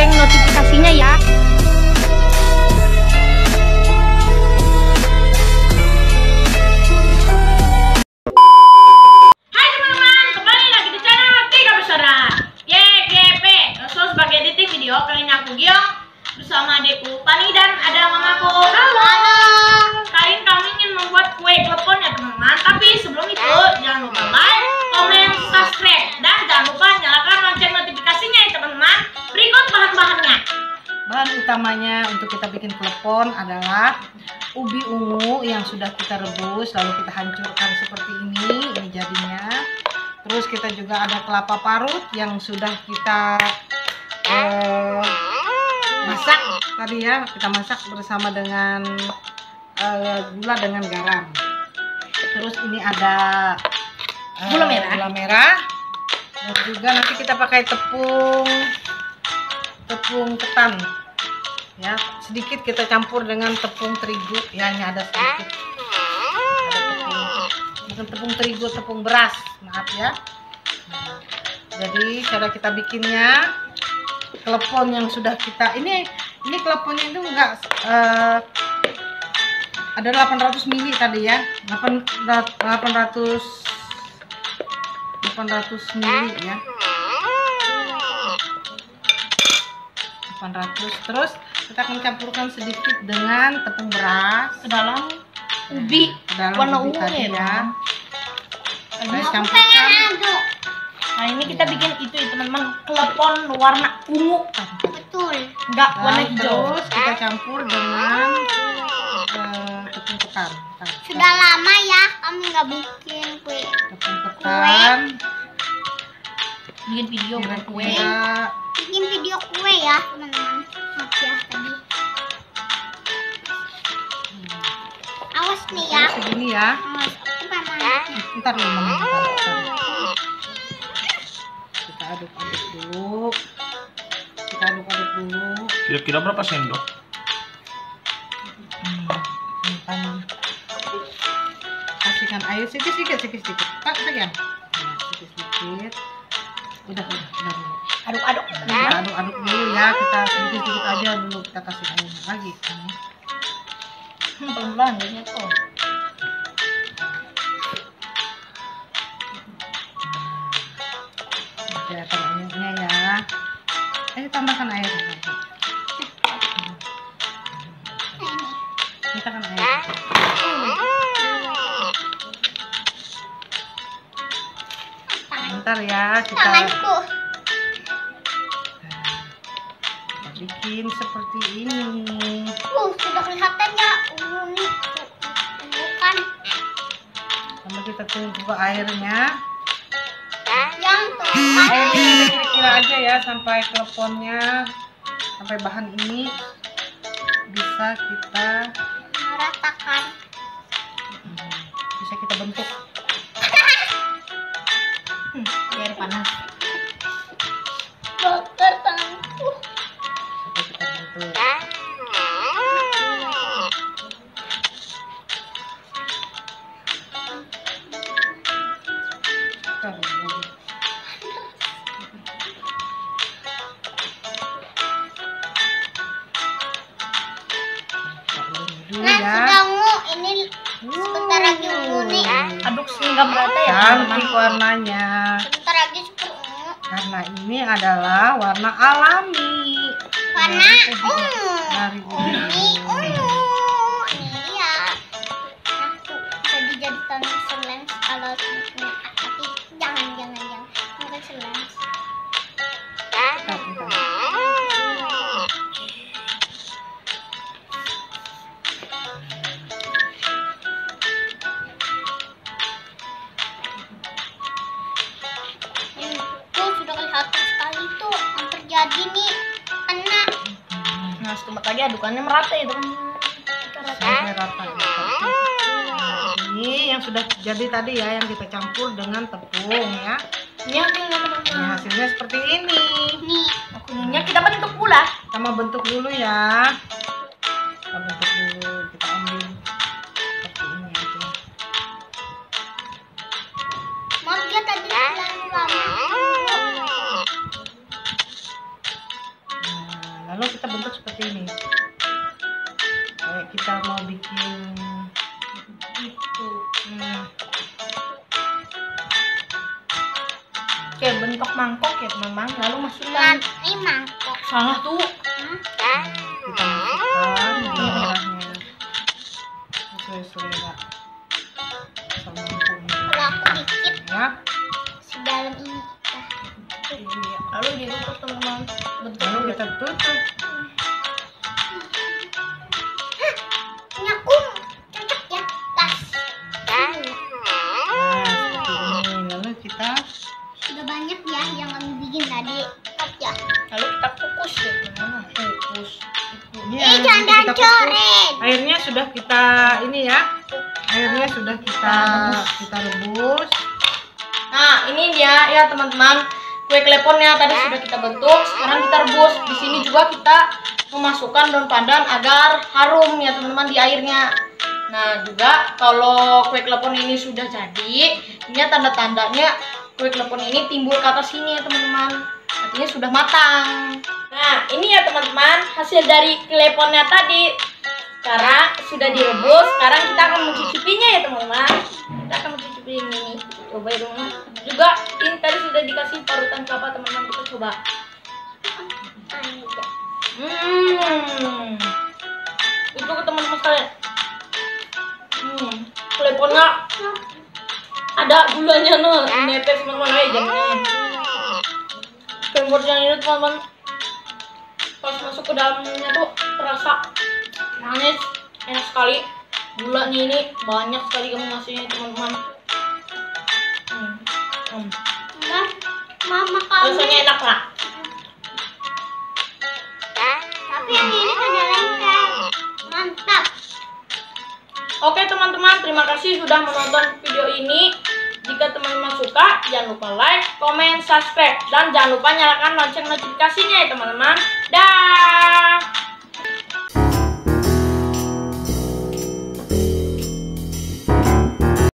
lonceng notifikasinya ya. Untuk kita bikin klepon adalah ubi ungu yang sudah kita rebus lalu kita hancurkan seperti ini, ini jadinya. Terus kita juga ada kelapa parut yang sudah kita eh, masak tadi ya, kita masak bersama dengan eh, gula dengan garam. Terus ini ada eh, Gula merah. gula merah. Dan juga nanti kita pakai tepung tepung ketan ya sedikit kita campur dengan tepung terigu. Ya ini ada sedikit. Bukan tepung terigu tepung beras. Maaf ya. Jadi cara kita bikinnya klepon yang sudah kita ini ini kleponnya itu enggak eh, ada 800 mili tadi ya. 8, 800 800 mili ya. 800 terus kita akan campurkan sedikit dengan tepung beras. Ke dalam ubi. Ke dalam warna ubi ungu tadi ya, ya. Saya campurkan. Nah ini kita bikin itu ya teman-teman. Klepon warna ungu. Betul. Enggak, warna Nah, hijau. terus kita campur dengan eh, tepung ketan. Sudah lama ya kami nggak bikin kue. tepung ketan. Bikin video bukan kue. Bikin video kue ya teman-teman. Ya. ya ntar bentar, bentar. kita aduk-aduk dulu kita aduk-aduk dulu Kira-kira berapa sendok? Hmm. Kasihkan air sedikit sedikit sedikit sedikit. Kak, pegang. Nah, sedikit sedikit. Udah, udah, udah dulu. Aduk-aduk aduk-aduk dulu ya. Kita sedikit sedikit aja dulu kita kasih air lagi. Hmm. Pelan-pelan jadinya tuh Ayo tambahkan air lagi. Kita kan air. Bentar ya, kita kita bikin seperti ini. Uh, sudah kelihatan ya. Uh, nih. Bukan Sama kita tunggu airnya. yang tuh. Kira-kira aja ya sampai kleponnya, sampai bahan ini bisa kita Meratakan. hmm, bisa kita bentuk. Biar panas Bakar tanganku. Sampai kita bentuk. Aduk sehingga merata ya Cantik teman-teman warnanya. Sebentar lagi seperti ungu. Karena ini adalah warna alami. Warna ungu. Dari Ini ungu. ungu. Ini dia. Nah, tuh bisa dijadikan selens kalau adukannya merata ya teman-teman Kita rata Sampai rata. Nah, ini yang sudah jadi tadi ya yang kita campur dengan tepung ya. Ini Ini teman-teman hasilnya seperti ini. Kuningnya kita bentuk pula mau bentuk dulu ya. Kita bentuk kita mau bikin itu. Hmm. oke bentuk mangkok ya teman-teman. Lalu masukkan ini mangkok. Salah tuh hmm? kita masukkan sesuai selera kalau ini. Lalu ditutup teman-teman. Kita tutup. Hmm. Kita kukus. airnya sudah kita ini ya airnya sudah kita kita rebus Nah, ini dia ya teman-teman. Kue kleponnya tadi sudah kita bentuk, sekarang kita rebus. Di sini juga kita memasukkan daun pandan agar harum ya teman-teman di airnya. Nah, juga kalau kue klepon ini sudah jadi, ini tanda-tandanya kue klepon ini timbul ke atas sini ya teman-teman. Artinya sudah matang. Nah, ini ya teman-teman hasil dari kleponnya tadi. Sekarang sudah direbus, sekarang kita akan mencicipinya ya teman-teman. Kita akan mencicipi ini. Coba ya teman-teman. Juga ini tadi sudah dikasih parutan kelapa teman-teman kita coba. Hmm. Itu ke teman-teman sekalian. Hmm. Teleponnya ada gulanya nih. Netes teman-teman aja Kemurnya ini teman-teman pas masuk ke dalamnya tuh terasa manis enak sekali gulanya ini banyak sekali kamu ngasihnya teman-teman hmm. Hmm. Mama, mama kamu. rasanya enak lah Tapi yang ini ada lengket. Mantap. Oke teman-teman, terima kasih sudah menonton video ini suka, jangan lupa like, komen, subscribe, dan jangan lupa nyalakan lonceng notifikasinya ya teman-teman. Dah.